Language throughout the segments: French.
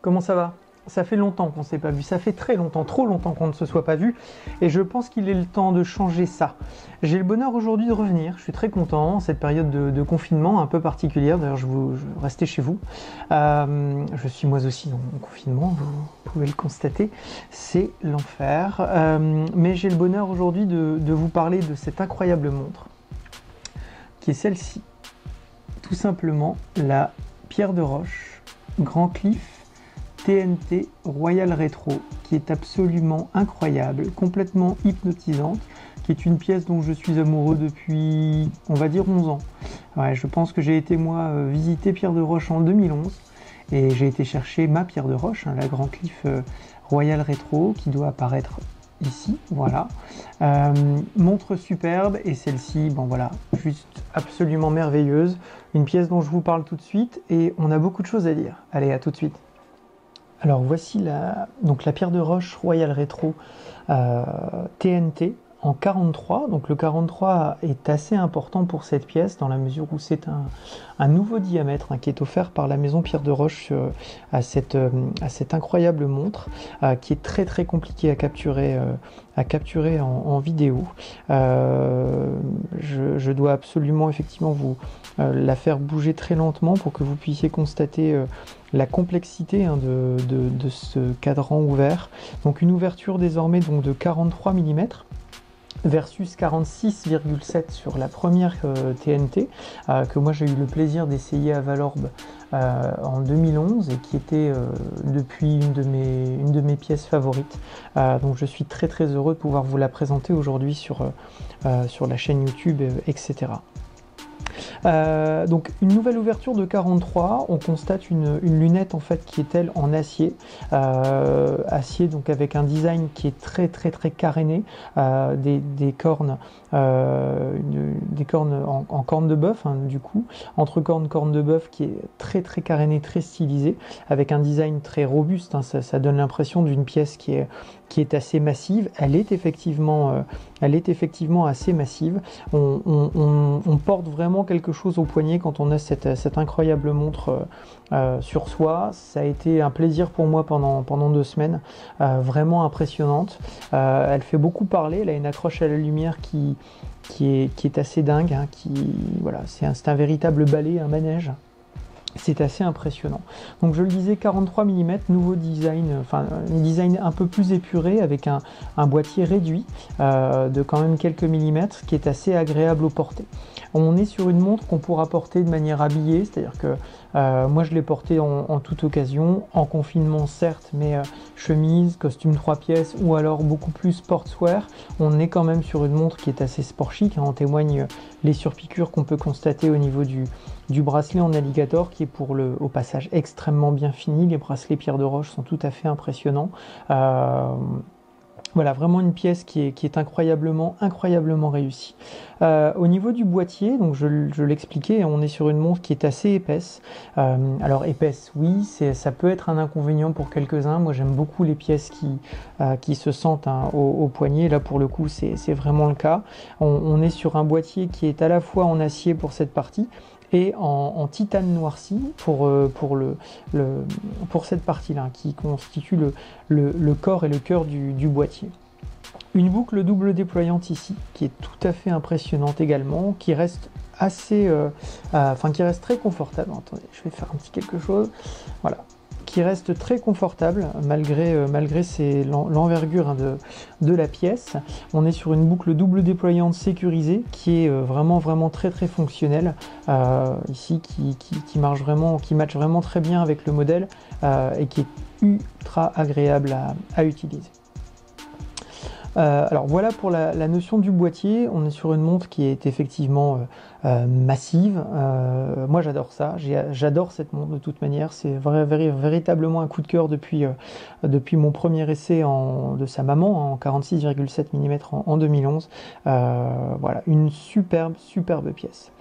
comment ça va? Ça fait longtemps qu'on ne s'est pas vu, ça fait très longtemps, trop longtemps qu'on ne se soit pas vu, et je pense qu'il est le temps de changer ça. J'ai le bonheur aujourd'hui de revenir, je suis très content, cette période de, confinement un peu particulière, d'ailleurs je vous restez chez vous. Euh, je suis moi aussi en confinement, vous pouvez le constater, c'est l'enfer. Euh, mais j'ai le bonheur aujourd'hui de vous parler de cette incroyable montre, qui est celle-ci. Tout simplement la pierre de roche Grand Cliff TNT Royal Retro, qui est absolument incroyable, complètement hypnotisante, qui est une pièce dont je suis amoureux depuis, on va dire, 11 ans. Ouais, je pense que j'ai été, moi, euh, visiter Pierre de Roche en 2011, et j'ai été chercher ma Pierre de Roche, hein, la Grand Cliff euh, Royal Retro, qui doit apparaître ici, voilà. Euh, montre superbe et celle-ci, bon voilà, juste absolument merveilleuse. Une pièce dont je vous parle tout de suite et on a beaucoup de choses à dire. Allez, à tout de suite. Alors voici la, donc la pierre de roche Royal Retro TNT euh, en 43. Donc le 43 est assez important pour cette pièce dans la mesure où c'est un, nouveau diamètre hein, qui est offert par la maison Pierre de Roche euh, à, cette, euh, à cette incroyable montre euh, qui est très très compliqué à capturer, à capturer en, vidéo. Je, dois absolument effectivement vous la faire bouger très lentement pour que vous puissiez constater la complexité hein, de, ce cadran ouvert. Donc une ouverture désormais de 43 mm versus 46,7 sur la première TNT euh, euh, que moi j'ai eu le plaisir d'essayer à Valorbe euh, en 2011 et qui était depuis une de, mes, pièces favorites. donc je suis très très heureux de pouvoir vous la présenter aujourd'hui sur la chaîne YouTube, etc. Euh, donc une nouvelle ouverture de 43, on constate une, lunette en fait qui est elle en acier, euh, acier donc avec un design qui est très très très caréné, euh, des, cornes, des cornes en, corne de bœuf hein, du coup, entre cornes corne de bœuf qui est très très caréné, très stylisé, avec un design très robuste, hein. ça, donne l'impression d'une pièce qui est qui est assez massive. Elle est effectivement, euh, assez massive. On, porte vraiment quelque chose au poignet quand on a cette, incroyable montre euh, euh, sur soi. Ça a été un plaisir pour moi pendant, deux semaines, vraiment impressionnante. elle fait beaucoup parler. Elle a une accroche à la lumière qui, est, assez dingue. Hein, voilà, c'est un, un véritable balai, un manège. C'est assez impressionnant. Donc je le disais, 43 mm, nouveau design, enfin un design un peu plus épuré avec un, boîtier réduit euh, de quand même quelques millimètres qui est assez agréable au porté. On est sur une montre qu'on pourra porter de manière habillée, c'est-à-dire que euh, moi je l'ai porté en, toute occasion, en confinement certes, mais euh, chemise, costume 3 pièces ou alors beaucoup plus sportswear. On est quand même sur une montre qui est assez sport chic, hein. en témoignent les surpiqûres qu'on peut constater au niveau du, bracelet en alligator qui est pour le au passage extrêmement bien fini. Les bracelets pierre de roche sont tout à fait impressionnants. Euh, voilà, vraiment une pièce qui est, qui est incroyablement, incroyablement réussie. Euh, au niveau du boîtier, donc je, je l'expliquais, on est sur une montre qui est assez épaisse. Euh, alors épaisse, oui, ça peut être un inconvénient pour quelques-uns. Moi, j'aime beaucoup les pièces qui, qui se sentent hein, au, poignet. Là, pour le coup, c'est vraiment le cas. on, est sur un boîtier qui est à la fois en acier pour cette partie, et en, titane noirci pour, euh, pour, le, pour cette partie-là, qui constitue le, le, corps et le cœur du, boîtier. Une boucle double déployante ici, qui est tout à fait impressionnante également, qui reste assez, euh, euh, enfin qui reste très confortable. Attendez, je vais faire un petit quelque chose. Voilà, qui reste très confortable malgré, euh, l'envergure hein, de, la pièce. On est sur une boucle double déployante sécurisée qui est euh, vraiment vraiment très fonctionnelle euh, ici qui, qui, marche vraiment très bien avec le modèle et qui est ultra agréable à utiliser. Euh, alors voilà pour la, notion du boîtier. On est sur une montre qui est effectivement euh, euh, massive. moi j'adore ça. J'adore cette montre de toute manière. C'est véritablement un coup de cœur depuis, depuis mon premier essai de sa maman en 46,7 mm en, 2011. voilà, une superbe, superbe pièce.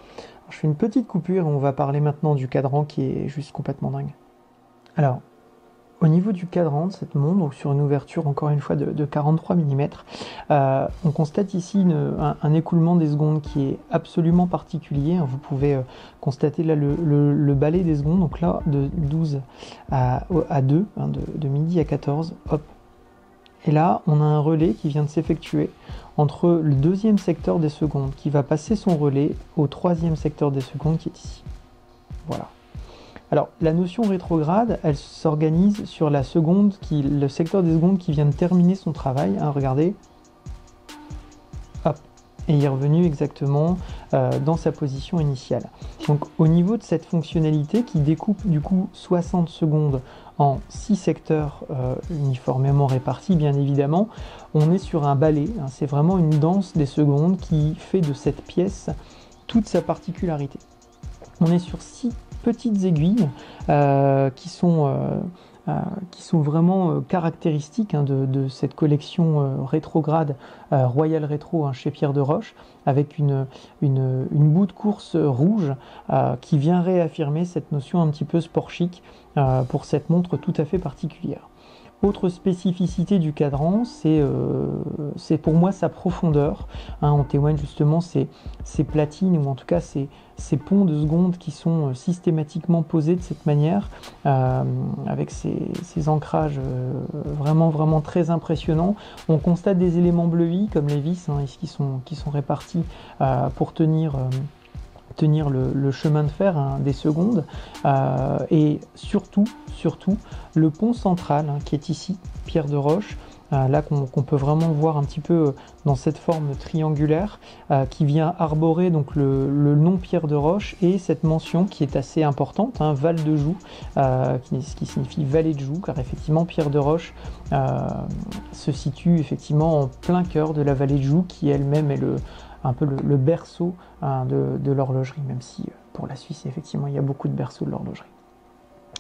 je fais une petite coupure et on va parler maintenant du cadran qui est juste complètement dingue. Alors, au niveau du cadran de cette montre, donc sur une ouverture encore une fois de, 43 mm, euh, on constate ici un, écoulement des secondes qui est absolument particulier. Vous pouvez euh, constater là le, balai des secondes, donc là de 12 à, 2, hein, de, de, midi à 14, hop. Et là, on a un relais qui vient de s'effectuer entre le deuxième secteur des secondes qui va passer son relais au troisième secteur des secondes qui est ici. Voilà. Alors, la notion rétrograde, elle s'organise sur la seconde, qui, le secteur des secondes qui vient de terminer son travail. Hein, regardez. Hop. Et il est revenu exactement euh, dans sa position initiale. Donc, au niveau de cette fonctionnalité qui découpe du coup 60 secondes en 6 secteurs euh, uniformément répartis, bien évidemment, on est sur un balai. Hein. c'est vraiment une danse des secondes qui fait de cette pièce toute sa particularité. On est sur 6 petites aiguilles euh, qui sont euh, euh, qui sont vraiment caractéristiques hein, de, cette collection rétrograde Royal Rétro hein, chez Pierre de Roche, avec une, une, de course rouge qui vient réaffirmer cette notion un petit peu sport chic pour cette montre tout à fait particulière. Autre spécificité du cadran, c'est euh, pour moi sa profondeur. Hein, on témoigne justement ces, ces, platines ou en tout cas ces, ces, ponts de seconde qui sont euh, systématiquement posés de cette manière, euh, avec ces, ces ancrages vraiment vraiment très impressionnants. On constate des éléments bleuis comme les vis hein, qui, sont, qui sont répartis pour tenir tenir le, chemin de fer hein, des secondes. Euh, et surtout, surtout le pont central hein, qui est ici, pierre de roche, euh, là qu'on peut vraiment voir un petit peu euh, dans cette forme triangulaire qui vient arborer donc le, nom pierre de roche et cette mention qui est assez importante, hein, Val de Joux, qui, qui, signifie vallée de Joux, car effectivement pierre de roche se situe effectivement en plein cœur de la vallée de Joux qui elle-même est le un peu le, berceau hein, de, l'horlogerie, même si euh, pour la Suisse, effectivement, il y a beaucoup de berceaux de l'horlogerie.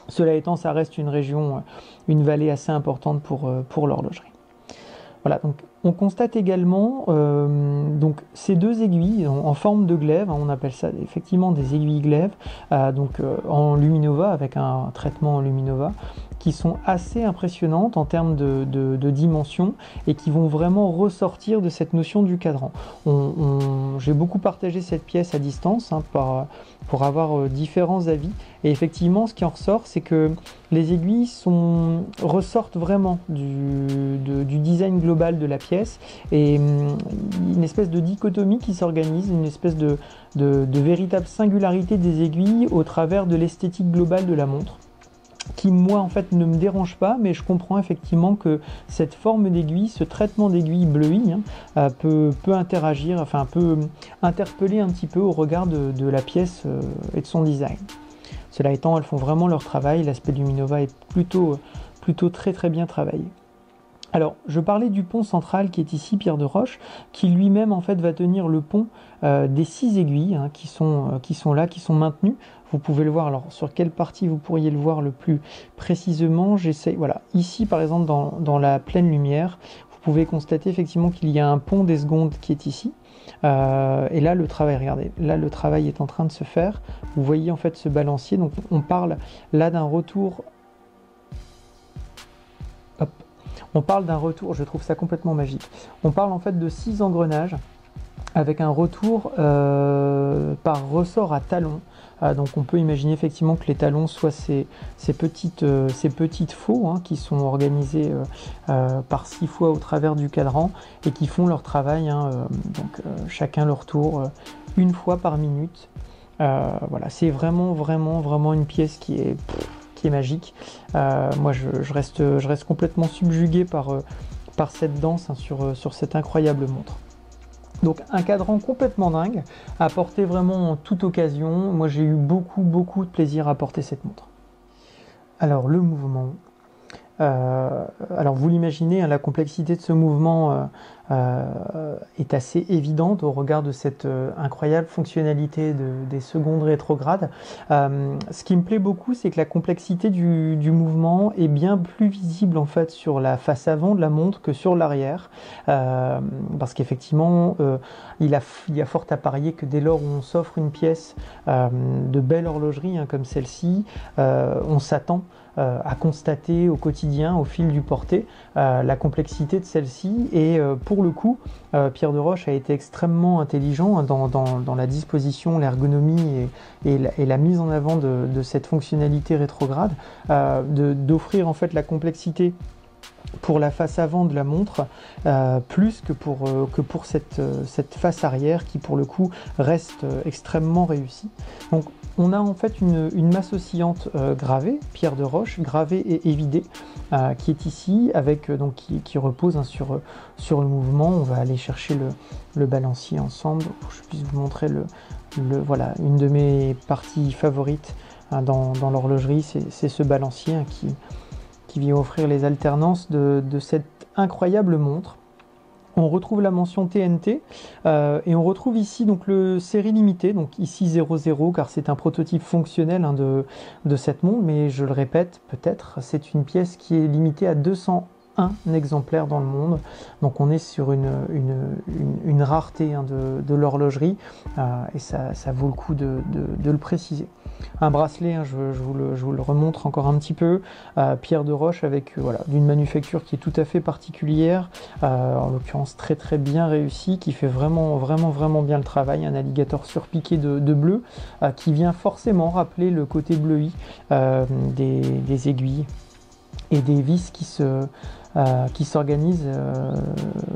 Cela étant, ça reste une région, euh, une vallée assez importante pour, euh, pour l'horlogerie. Voilà, donc on constate également donc ces deux aiguilles en, forme de glaive, hein, on appelle ça effectivement des aiguilles glaives, donc en luminova avec un traitement en luminova, qui sont assez impressionnantes en termes de, de, dimensions et qui vont vraiment ressortir de cette notion du cadran. J'ai beaucoup partagé cette pièce à distance hein, pour avoir euh, différents avis. Et effectivement ce qui en ressort c'est que les aiguilles ressortent vraiment du, design global de la pièce. Et hum, une espèce de dichotomie qui s'organise, une espèce de, de véritable singularité des aiguilles au travers de l'esthétique globale de la montre qui moi en fait ne me dérange pas, mais je comprends effectivement que cette forme d'aiguille, ce traitement d'aiguille bleuie hein, euh, peut, interagir, enfin peut interpeller un petit peu au regard de, la pièce euh, et de son design. Cela étant, elles font vraiment leur travail, l'aspect du Minova est plutôt, plutôt très très bien travaillé. Alors, je parlais du pont central qui est ici, Pierre de Roche, qui lui-même en fait va tenir le pont euh, des six aiguilles hein, qui, sont, qui sont là, qui sont maintenues vous pouvez le voir. Alors, sur quelle partie vous pourriez le voir le plus précisément? J'essaie. Voilà. Ici, par exemple, dans, la pleine lumière, vous pouvez constater effectivement qu'il y a un pont des secondes qui est ici. Euh, et là, le travail, regardez, là, le travail est en train de se faire. Vous voyez en fait ce balancier. Donc, on parle là d'un retour. On parle d'un retour, je trouve ça complètement magique. On parle en fait de six engrenages avec un retour euh, par ressort à talon. Ah, donc on peut imaginer effectivement que les talons soient ces, petites, euh, petites faux hein, qui sont organisées euh, euh, par six fois au travers du cadran et qui font leur travail, hein, donc chacun leur tour, une fois par minute. voilà, c'est vraiment, vraiment, vraiment une pièce qui est, magique. moi, je, reste, je reste complètement subjugué par, par cette danse hein, sur, sur cette incroyable montre. Donc un cadran complètement dingue, à porter vraiment en toute occasion. Moi j'ai eu beaucoup beaucoup de plaisir à porter cette montre. Alors le mouvement, euh, alors vous l'imaginez, hein, la complexité de ce mouvement euh, euh, est assez évidente au regard de cette incroyable fonctionnalité des secondes rétrogrades. ce qui me plaît beaucoup, c'est que la complexité du, mouvement est bien plus visible en fait sur la face avant de la montre que sur l'arrière, parce qu'effectivement, il y a fort à parier que dès lors où on s'offre une pièce de belle horlogerie hein, comme celle-ci, on s'attend à constater au quotidien, au fil du porté, la complexité de celle-ci. Et pour le coup, Pierre de Roche a été extrêmement intelligent hein, dans, la disposition, l'ergonomie et, la, mise en avant de, cette fonctionnalité rétrograde, d'offrir en fait la complexité pour la face avant de la montre, euh, plus que pour, euh, pour cette, euh, face arrière qui pour le coup reste extrêmement réussie. On a en fait une, masse oscillante gravée, pierre de roche, gravée et évidée, qui est ici, avec, donc, qui, repose hein, sur, sur le mouvement. On va aller chercher le, balancier ensemble pour que je puisse vous montrer le, voilà, une de mes parties favorites hein, dans, l'horlogerie, c'est ce balancier hein, qui vient offrir les alternances de, cette incroyable montre. On retrouve la mention TNT euh, et on retrouve ici donc le série limitée, donc ici 00 car c'est un prototype fonctionnel hein, de, de, cette montre, mais je le répète peut-être, c'est une pièce qui est limitée à 201 exemplaires dans le monde. Donc on est sur une, rareté hein, de, l'horlogerie euh, et ça, vaut le coup de le préciser un bracelet, hein, je, vous le, remontre encore un petit peu, euh, pierre de roche avec euh, voilà, d'une manufacture qui est tout à fait particulière, euh, en l'occurrence très très bien réussi, qui fait vraiment vraiment vraiment bien le travail, un alligator surpiqué de, bleu, qui vient forcément rappeler le côté bleui des aiguilles et des vis qui se, euh, qui s'organise euh,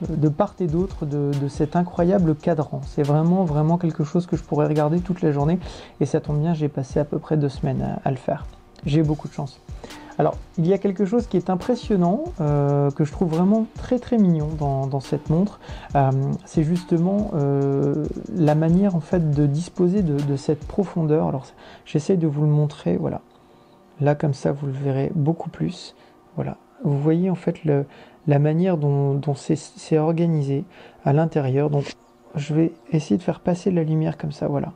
de part et d'autre de, cet incroyable cadran. C'est vraiment, vraiment quelque chose que je pourrais regarder toute la journée et ça tombe bien, j'ai passé à peu près deux semaines à, le faire. J'ai beaucoup de chance. Alors, il y a quelque chose qui est impressionnant, euh, que je trouve vraiment très très mignon dans, cette montre. c'est justement la manière en fait de disposer de, de cette profondeur. Alors, j'essaie de vous le montrer. Voilà, là comme ça, vous le verrez beaucoup plus. Voilà, vous voyez en fait la manière dont, c'est organisé à l'intérieur. Donc je vais essayer de faire passer la lumière comme ça, voilà.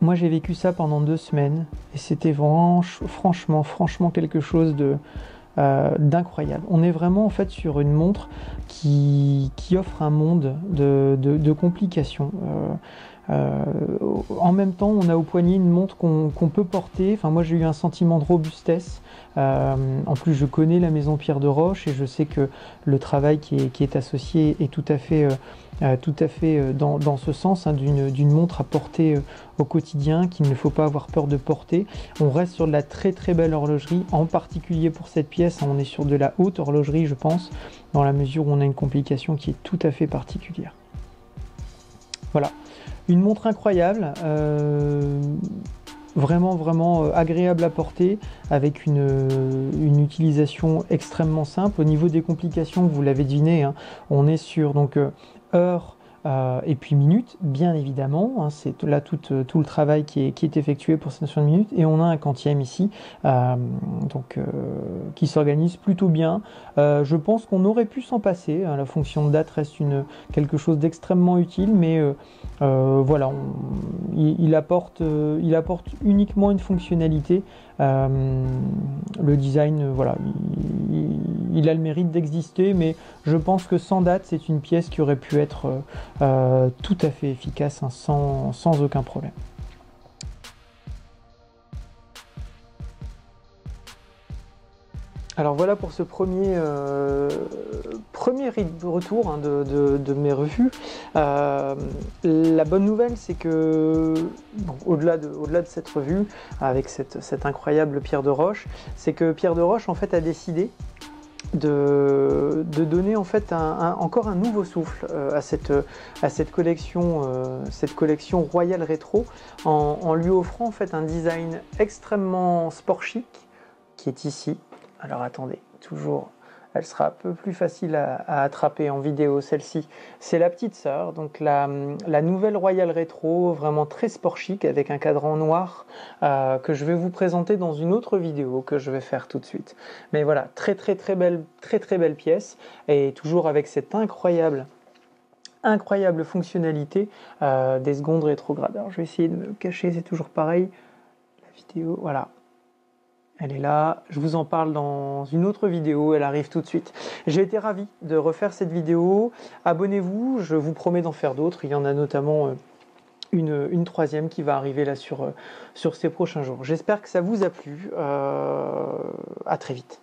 Moi j'ai vécu ça pendant deux semaines et c'était franchement, franchement quelque chose euh, d'incroyable. On est vraiment en fait sur une montre qui, offre un monde de, complications. Euh, euh, en même temps, on a au poignet une montre qu'on peut porter. Enfin, moi, j'ai eu un sentiment de robustesse. Euh, en plus, je connais la maison Pierre de Roche et je sais que le travail qui est, associé est tout à fait, euh, tout à fait dans, ce sens hein, d'une montre à porter au quotidien qu'il ne faut pas avoir peur de porter. On reste sur de la très très belle horlogerie, en particulier pour cette pièce. Hein, on est sur de la haute horlogerie, je pense, dans la mesure où on a une complication qui est tout à fait particulière. Voilà. Une montre incroyable, euh, vraiment vraiment euh, agréable à porter, avec une, utilisation extrêmement simple. Au niveau des complications, vous l'avez deviné, hein, on est sur donc euh, heure euh, et puis minutes, bien évidemment, hein, c'est là tout, euh, tout, le travail qui est, qui est, effectué pour cette notion de minutes. Et on a un quantième ici, euh, donc, qui s'organise plutôt bien. je pense qu'on aurait pu s'en passer. Hein, la fonction de date reste une, quelque chose d'extrêmement utile, mais voilà, il, apporte, il apporte uniquement une fonctionnalité le design, euh, voilà, il, a le mérite d'exister, mais je pense que sans date, c'est une pièce qui aurait pu être euh, tout à fait efficace, hein, sans, aucun problème. Alors voilà pour ce premier, euh, premier retour hein, de, mes revues. Euh, la bonne nouvelle, c'est que, au-delà de, de, cette revue, avec cette, incroyable Pierre de Roche, c'est que Pierre de Roche en fait a décidé de, donner encore un nouveau souffle euh, à, cette, collection, collection Royal Rétro en, lui offrant un design extrêmement sport chic qui est ici alors attendez, toujours, elle sera un peu plus facile à, attraper en vidéo, celle-ci. C'est la petite sœur, donc la, nouvelle Royal Retro, vraiment très sport chic, avec un cadran noir, euh, que je vais vous présenter dans une autre vidéo que je vais faire tout de suite. Mais voilà, très très très belle, très très belle pièce, et toujours avec cette incroyable incroyable fonctionnalité euh, des secondes rétrogrades. Alors je vais essayer de me cacher, c'est toujours pareil. La vidéo, voilà, elle est là, je vous en parle dans une autre vidéo, elle arrive tout de suite. J'ai été ravi de refaire cette vidéo. Abonnez-vous, je vous promets d'en faire d'autres. Il y en a notamment euh, une, troisième qui va arriver là sur, sur ces prochains jours. J'espère que ça vous a plu. à très vite.